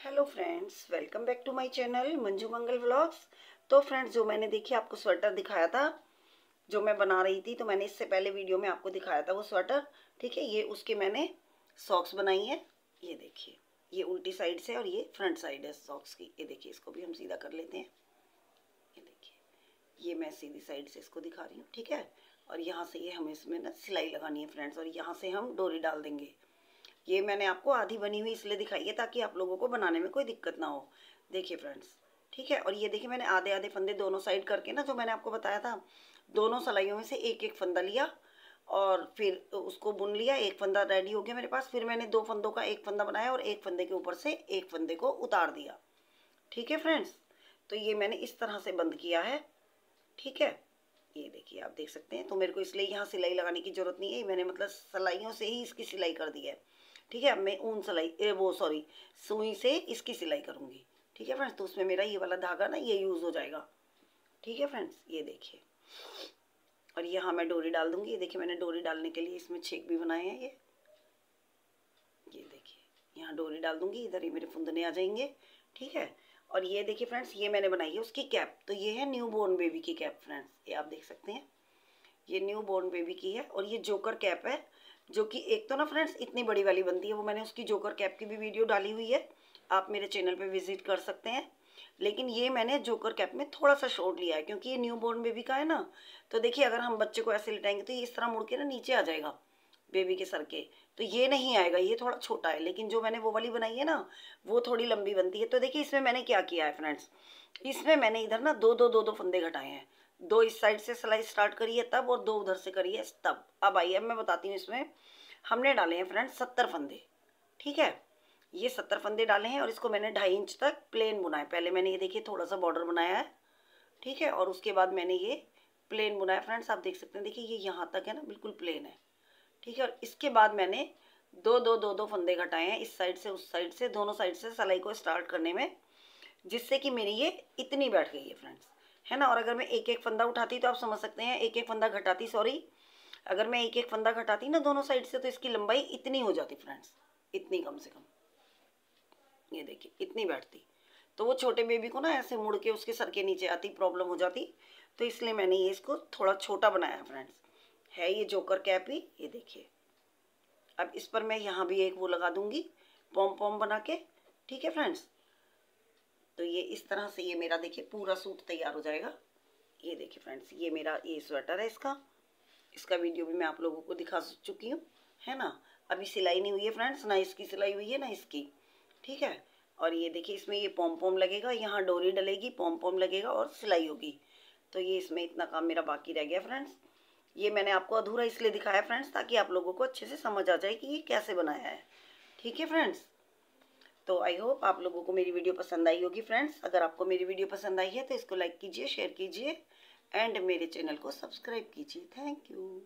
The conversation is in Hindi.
Hello friends welcome back to my channel Manju Mangal vlogs तो फ्रेंड्स जो मैंने देखिए आपको स्वेटर दिखाया था, जो मैं बना रही थी तो मैंने इससे पहले वीडियो में आपको दिखाया था वो स्वेटर ठीक है? ये उसके मैंने सॉक्स बनाई है। ये देखिए, ये उल्टी साइड से और ये फ्रंट साइड है सॉक्स की। ये देखिए, इसको भी हम सीधा कर लेते हैं। ये देखिए, ये मैं सीधी साइड से इसको दिखा रही हूँ, ठीक है? और यहाँ से ये हमें इसमें ना सिलाई लगानी है फ्रेंड्स और यहाँ से हम डोरी डाल देंगे। ये मैंने आपको आधी बनी हुई इसलिए दिखाई है ताकि आप लोगों को बनाने में कोई दिक्कत ना हो। देखिए फ्रेंड्स ठीक है? और ये देखिए मैंने आधे आधे फंदे दोनों साइड करके ना, जो मैंने आपको बताया था, दोनों सिलाइयों में से एक एक फंदा लिया और फिर उसको बुन लिया, एक फंदा रेडी हो गया मेरे पास, फिर मैंने दो फंदों का एक फंदा बनाया और एक फंदे के ऊपर से एक फंदे को उतार दिया। ठीक है फ्रेंड्स तो ये मैंने इस तरह से बंद किया है। ठीक है? ये देखिए, आप देख सकते हैं। तो मेरे को इसलिए यहाँ सिलाई लगाने की ज़रूरत नहीं है। मैंने मतलब सिलाइयों से ही इसकी सिलाई कर दी है। ठीक है, मैं ऊन सिलाई वो सॉरी सुई से इसकी सिलाई करूँगी। ठीक है फ्रेंड्स तो उसमें मेरा ये वाला धागा ना, ये यूज़ हो जाएगा। ठीक है फ्रेंड्स ये देखिए। और यहाँ मैं डोरी डाल दूँगी। ये देखिए, मैंने डोरी डालने के लिए इसमें छेक भी बनाए हैं ये। ये देखिए, यहाँ डोरी डाल दूँगी, इधर ही मेरे फुंदने आ जाएँगे। ठीक है? और ये देखिए फ्रेंड्स ये मैंने बनाई है उसकी कैप तो ये है न्यू बोर्न बेबी की कैप फ्रेंड्स ये आप देख सकते हैं। ये न्यू बोर्न बेबी की है और ये जोकर कैप है। जो कि एक तो ना फ्रेंड्स इतनी बड़ी वाली बनती है, वो मैंने उसकी जोकर कैप की भी वीडियो डाली हुई है। आप मेरे चैनल पे विज़िट कर सकते हैं। लेकिन ये मैंने जोकर कैप में थोड़ा सा शॉर्ट लिया है, क्योंकि ये न्यू बोर्न बेबी का है ना। तो देखिए, अगर हम बच्चे को ऐसे लिटाएँगे तो ये इस तरह मुड़ के ना नीचे आ जाएगा बेबी के सर के। तो ये नहीं आएगा, ये थोड़ा छोटा है, लेकिन जो मैंने वो वाली बनाई है ना, वो थोड़ी लंबी बनती है। तो देखिए, इसमें मैंने क्या किया है फ्रेंड्स इसमें मैंने इधर ना दो दो दो दो फंदे घटाए हैं। दो इस साइड से सिलाई स्टार्ट करी है तब और दो उधर से करी है तब। अब आइए अब मैं बताती हूँ इसमें। हमने डाले हैं फ्रेंड्स सत्तर फंदे, ठीक है? ये सत्तर फंदे डाले हैं और इसको मैंने ढाई इंच तक प्लेन बुनाया। पहले मैंने ये देखिए थोड़ा सा बॉर्डर बनाया है, ठीक है? और उसके बाद मैंने ये प्लेन बुनाया। फ्रेंड्स आप देख सकते हैं, देखिए ये यहाँ तक है ना, बिल्कुल प्लेन है, ठीक है? और इसके बाद मैंने दो दो दो दो फंदे घटाए हैं इस साइड से, उस साइड से, दोनों साइड से सिलाई को स्टार्ट करने में, जिससे कि मेरी ये इतनी बैठ गई है फ्रेंड्स है ना? और अगर मैं एक एक फंदा उठाती तो आप समझ सकते हैं एक एक फंदा घटाती सॉरी अगर मैं एक एक फंदा घटाती ना दोनों साइड से तो इसकी लंबाई इतनी हो जाती फ्रेंड्स इतनी कम से कम। ये देखिए, इतनी बैठती। तो वो छोटे बेबी को ना ऐसे मुड़ के उसके सर के नीचे आती प्रॉब्लम हो जाती तो इसलिए मैंने ये इसको थोड़ा छोटा बनाया फ्रेंड्स है ये जोकर कैप ही, ये देखिए। अब इस पर मैं यहाँ भी एक वो लगा दूँगी पॉम पॉम बना के, ठीक है फ्रेंड्स तो ये इस तरह से ये मेरा देखिए पूरा सूट तैयार हो जाएगा। ये देखिए फ्रेंड्स ये मेरा ये स्वेटर है इसका। इसका वीडियो भी मैं आप लोगों को दिखा चुकी हूँ, है ना? अभी सिलाई नहीं हुई है फ्रेंड्स ना इसकी सिलाई हुई है, ना इसकी, ठीक है? और ये देखिए इसमें ये पॉम पॉम लगेगा, यहाँ डोरी डलेगी पॉम पॉम लगेगा और सिलाई होगी। तो ये इसमें इतना काम मेरा बाकी रह गया फ्रेंड्स ये मैंने आपको अधूरा इसलिए दिखाया फ्रेंड्स ताकि आप लोगों को अच्छे से समझ आ जाए कि ये कैसे बनाया है। ठीक है फ्रेंड्स तो आई होप आप लोगों को मेरी वीडियो पसंद आई होगी फ्रेंड्स। अगर आपको मेरी वीडियो पसंद आई है तो इसको लाइक कीजिए, शेयर कीजिए, एंड मेरे चैनल को सब्सक्राइब कीजिए। Thank you.